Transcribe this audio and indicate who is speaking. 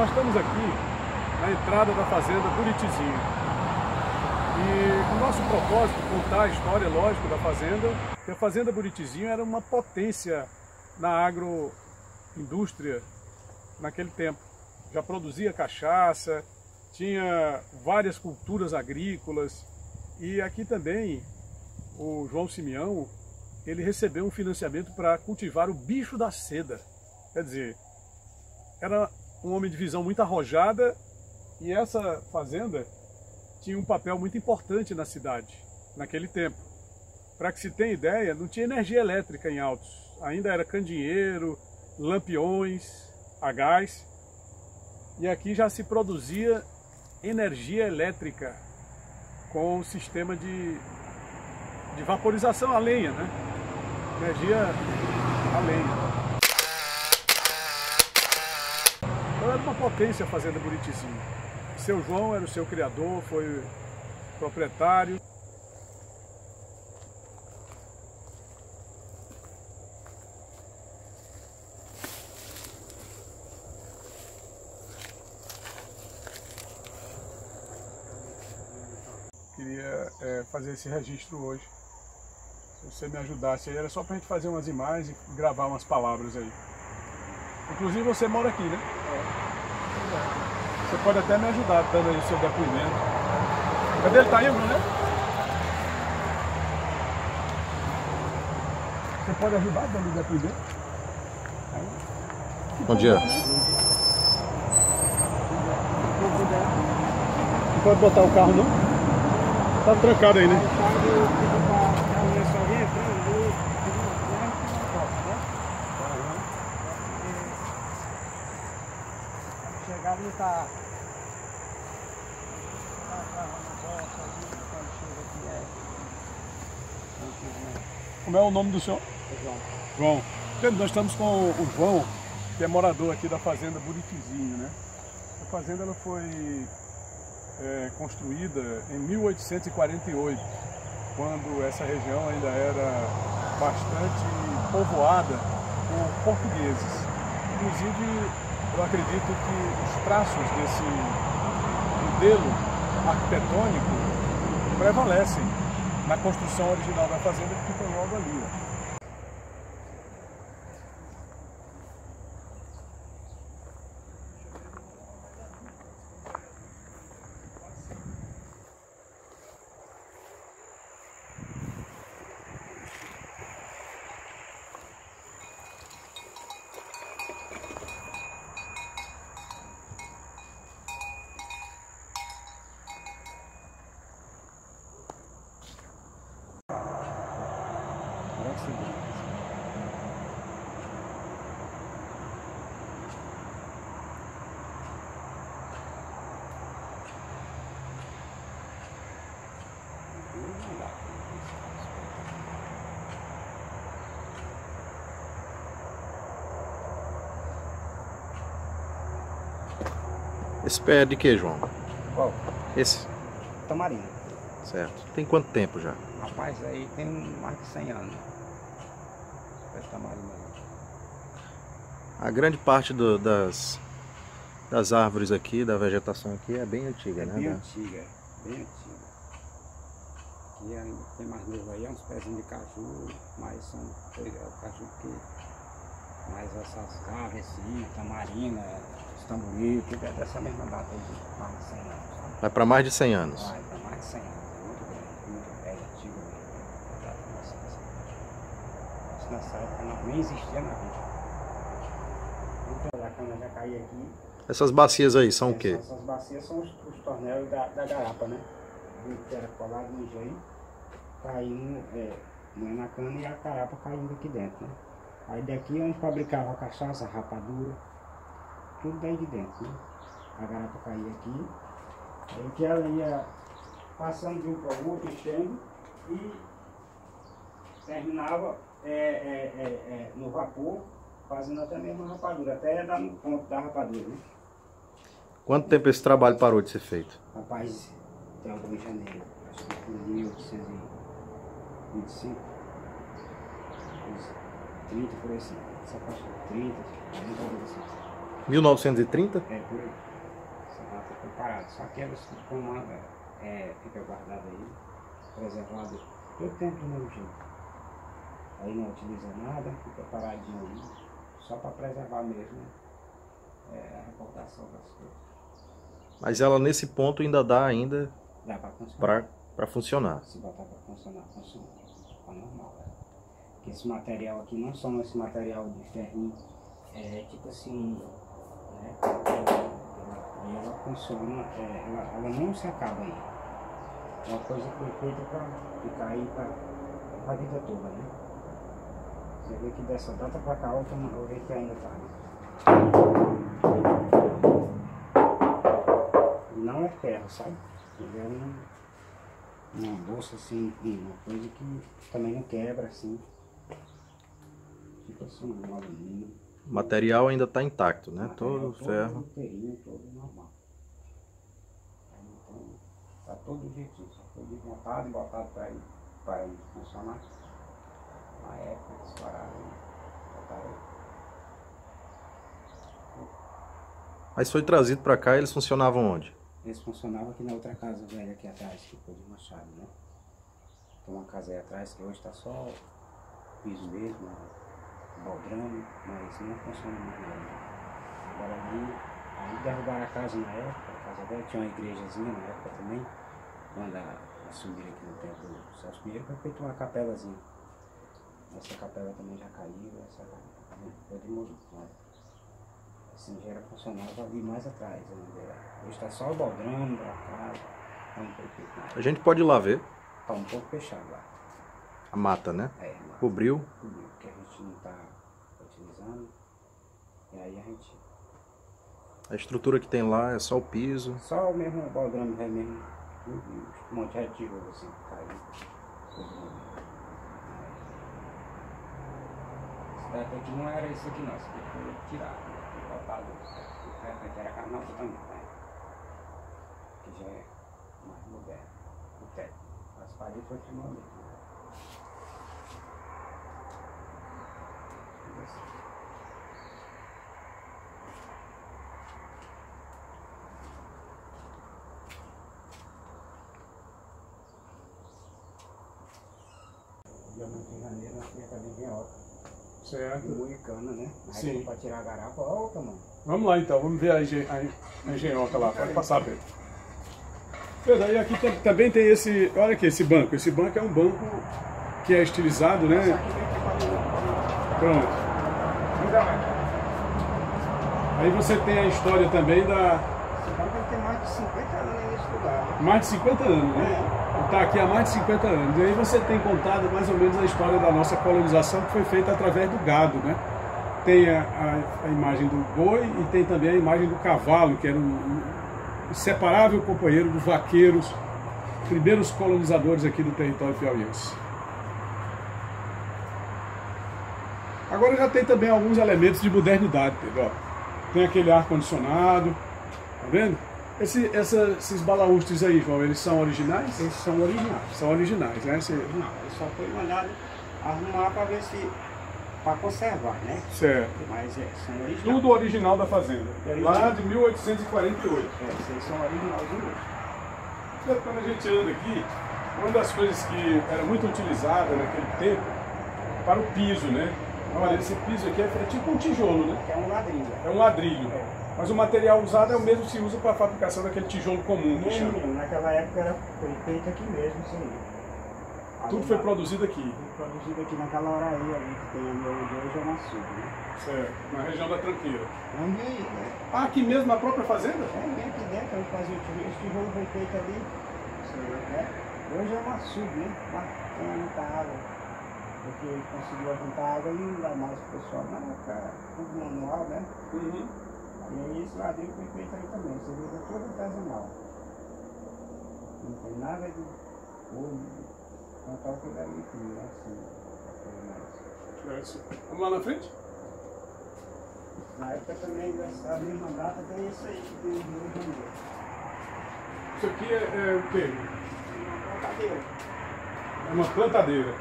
Speaker 1: nós estamos aqui na entrada da fazenda Buritizinho. E o nosso propósito contar a história, lógico, da fazenda, que a fazenda Buritizinho era uma potência na agroindústria naquele tempo. Já produzia cachaça, tinha várias culturas agrícolas e aqui também o João Simeão ele recebeu um financiamento para cultivar o bicho da seda. Quer dizer, era um homem de visão muito arrojada e essa fazenda tinha um papel muito importante na cidade, naquele tempo. Para que se tenha ideia, não tinha energia elétrica em Altos. Ainda era candinheiro, lampiões, a gás. E aqui já se produzia energia elétrica com o sistema de, de vaporização a lenha, né? Energia a lenha. Então era uma potência a Fazenda Buritizinho. Seu João era o seu criador, foi proprietário. Queria é, fazer esse registro hoje. Se você me ajudasse aí, era só para a gente fazer umas imagens e gravar umas palavras aí. Inclusive você mora aqui, né? É. Você pode até me ajudar dando aí o seu depoimento. Cadê ele? Tá indo, né? Você pode ajudar dando o depoimento?
Speaker 2: Bom dia.
Speaker 1: Não pode botar o carro não? Tá trancado aí, né?
Speaker 3: Não tá.
Speaker 1: Como é o nome do senhor?
Speaker 3: João.
Speaker 1: João. Gente, Nós estamos com o João, que é morador aqui da fazenda Buritizinho, né? A fazenda ela foi é, construída em 1848, quando essa região ainda era bastante povoada por portugueses. Inclusive, eu acredito que os traços desse modelo arquitetônico prevalecem na construção original da fazenda, que foi logo ali. Ó.
Speaker 2: Esse pé é de que, João?
Speaker 3: Qual?
Speaker 2: Esse?
Speaker 3: Tamarina.
Speaker 2: Certo. Tem quanto tempo já?
Speaker 3: Rapaz, aí tem mais de 100 anos. Esse tamarina aí.
Speaker 2: A grande parte do- das, das árvores aqui, da vegetação aqui, é bem antiga,
Speaker 3: É
Speaker 2: né?
Speaker 3: bem
Speaker 2: Da-
Speaker 3: antiga, bem antiga. E aí tem mais novo aí, é uns pezinhos de caju, mas são foi, é o caju que. Mas essas árvores assim, tamarina, os tamboritos, tudo é dessa mesma data aí de mais de 100 anos. sabe?
Speaker 2: Vai para mais de 100 anos.
Speaker 3: Vai para mais de 100 anos, é muito grande, muito velho, antigo mesmo. Isso nessa época não, nem existia na vida. A cana já aqui.
Speaker 2: Essas bacias aí são o quê?
Speaker 3: Essas, bacias são os, os tornéis da, da garapa, né? Que era colado no engenho, caindo é, na cana e a carapa caindo aqui dentro, né? Aí daqui é onde fabricava a cachaça, a rapadura, tudo daí de dentro, né? A garapa caía aqui, aí que ela ia passando de um para o outro, enchendo, e terminava é, é, é, é, no vapor, fazendo até mesmo a rapadura, até dar no ponto da rapadura, né?
Speaker 2: Quanto tempo esse trabalho parou de ser feito?
Speaker 3: Rapaz, até o 2 de janeiro, acho que foi em 1825, uns 30 por assim, essa faixa 30, 40 por assim.
Speaker 2: 1930?
Speaker 3: É, por aí. Essa data foi parada. Só que elas ficam lá, é, fica guardada aí, preservada todo tempo do mesmo jeito. Aí não utiliza nada, fica paradinho ali, só para preservar mesmo é, a recordação das coisas.
Speaker 2: Mas ela nesse ponto ainda dá ainda
Speaker 3: para funcionar. Se botar para funcionar, funciona. Tá normal, né? Porque esse material aqui não são esse material de ferrinho, é tipo assim, né? E ela funciona, é, ela, ela não se acaba aí. É uma coisa que foi feita para ficar aí para a vida toda, né? Você vê que dessa data para cá, eu vejo que ainda tá. Não é ferro, sabe? Ele é um, uma bolsa assim, uma coisa que também não quebra assim. Fica assim, um alumínio.
Speaker 2: O material ainda está intacto, né?
Speaker 3: Material
Speaker 2: Todo ferro.
Speaker 3: inteirinho, todo normal. Então, tá todo jeitinho, só foi desmontado e botado para ele, para ele funcionar. Na época eles pararam e botaram ele.
Speaker 2: Mas foi trazido para cá e eles funcionavam onde?
Speaker 3: Eles funcionavam aqui na outra casa velha aqui atrás, que foi de Machado, né? Tem uma casa aí atrás que hoje está só piso mesmo, baldrame, mas não funciona muito bem. Agora ali, aí derrubaram a casa na época, a casa velha tinha uma igrejazinha na época também, quando assumiram aqui no tempo do Celso Pinheiro, foi feita uma capelazinha. Essa capela também já caiu, essa foi demolido, né? Assim, já era funcionava ali mais atrás. Hoje está só o baldrame da casa, tá um pouco,
Speaker 2: A gente pode ir lá ver.
Speaker 3: tá um pouco fechado lá.
Speaker 2: A mata, né?
Speaker 3: É, lá,
Speaker 2: Cobriu.
Speaker 3: tudo que a gente não está utilizando. E aí a gente.
Speaker 2: A estrutura que tem lá é só o piso.
Speaker 3: Só o mesmo baldrame vai mesmo. e Um monte de tijolo assim, que caiu. Daqui aqui não era isso aqui não, isso aqui foi tirado, né? foi botado. Resto aqui era carnal também, né? Que já é mais moderno. O teto. As paredes foi filmando. Dia muito em janeiro, nós tínhamos também minhoca. E
Speaker 1: Certo.
Speaker 3: moicana, né? Aí
Speaker 1: Sim.
Speaker 3: pra tirar a garapa, olha o tamanho.
Speaker 1: Vamos lá então, vamos ver a, engen a, engenhoca lá. Pode passar, Pedro. Pedro, aí aqui também tem esse. Olha aqui, esse banco. Esse banco é um banco que é estilizado, né? Pronto. Aí você tem a história também da.
Speaker 3: Tem mais de 50 anos nesse lugar. né?
Speaker 1: Mais de 50 anos, né? Está aqui há mais de 50 anos. E aí você tem contado mais ou menos a história da nossa colonização que foi feita através do gado, né? Tem a, a- a imagem do boi e tem também a imagem do cavalo, que era um, um inseparável companheiro dos vaqueiros, primeiros colonizadores aqui do território piauiense. Agora já tem também alguns elementos de modernidade, Pedro. Tem aquele ar-condicionado, tá vendo? Esse- essa- esses balaústres aí, João, eles são originais?
Speaker 3: Esses são originais.
Speaker 1: São originais, né? Esse-
Speaker 3: Não, ele só foi mandado arrumar para ver se. para conservar, né?
Speaker 1: Certo.
Speaker 3: Mas é, são originais.
Speaker 1: Tudo original da fazenda. Lá de 1848.
Speaker 3: É, esses são originais de hoje.
Speaker 1: Então, Quando a gente anda aqui, uma das coisas que era muito utilizada naquele tempo para o piso, né? Olha, esse piso aqui é é tipo um tijolo, né?
Speaker 3: É um ladrilho.
Speaker 1: É um ladrilho. Mas o material usado é o mesmo que se usa para a fabricação daquele tijolo comum que chama.
Speaker 3: naquela época era, feito aqui mesmo, isso aí.
Speaker 1: Tudo
Speaker 3: Ali
Speaker 1: foi produzido aqui,
Speaker 3: Foi produzido aqui naquela hora aí, ali, que tem onde hoje é uma açude, né?
Speaker 1: certo? Na região da Tranqueira.
Speaker 3: Onde aí, né?
Speaker 1: Ah, aqui mesmo na própria fazenda?
Speaker 3: É, bem aqui dentro, onde fazia o tijolo, esse tijolo foi feito ali, né? Hoje é uma açude, né? Bacana, muita água. Porque conseguiu juntar água e não dá mais pro pessoal, não, cara, tudo manual, né?
Speaker 1: Uhum.
Speaker 3: E aí esse ladrilho foi feito aí também, você vê que é todo artesanal. Não tem nada de ouro, contar o que dá ali, né? Assim.
Speaker 1: Vamos lá na frente?
Speaker 3: Na época também, dessa mesma data, tem isso aí que tem Rio de Janeiro.
Speaker 1: Isso aqui é, é o quê?
Speaker 3: Uma plantadeira.
Speaker 1: É uma plantadeira.